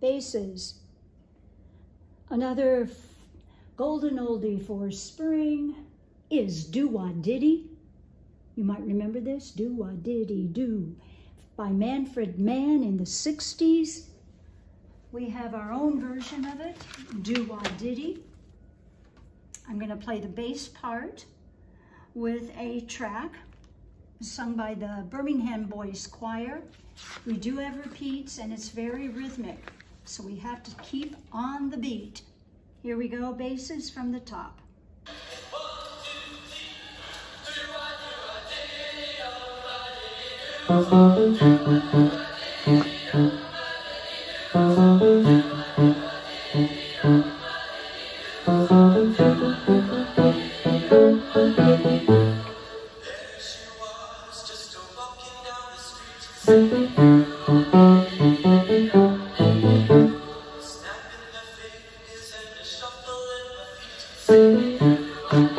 basses. Another golden oldie for spring is Do Wah Diddy. You might remember this, Do Wah Diddy Do, by Manfred Mann in the 60s. We have our own version of it, Do Wah Diddy. I'm going to play the bass part with a track sung by the Birmingham Boys Choir. We do have repeats and it's very rhythmic, so we have to keep on the beat. Here we go, basses from the top.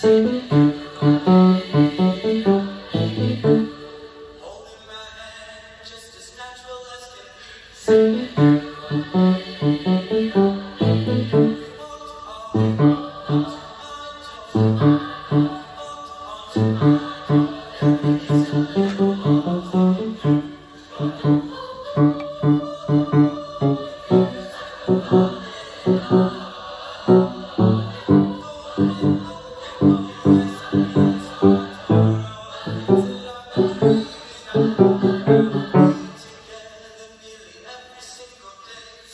Música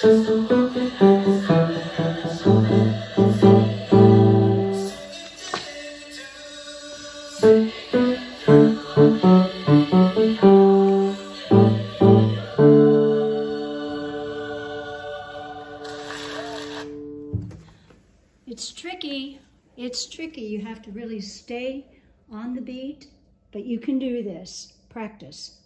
It's tricky. It's tricky. You have to really stay on the beat, but you can do this. Practice.